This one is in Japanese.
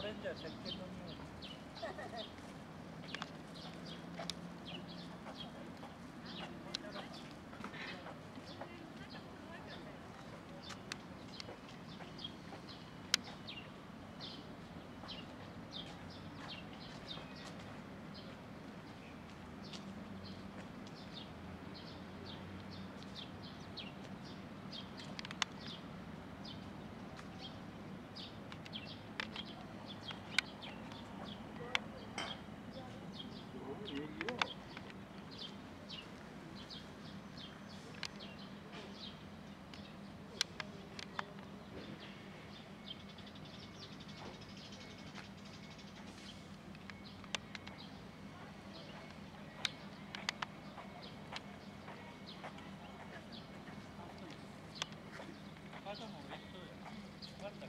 オレンジは石鹸の匂い肩も一緒や。割った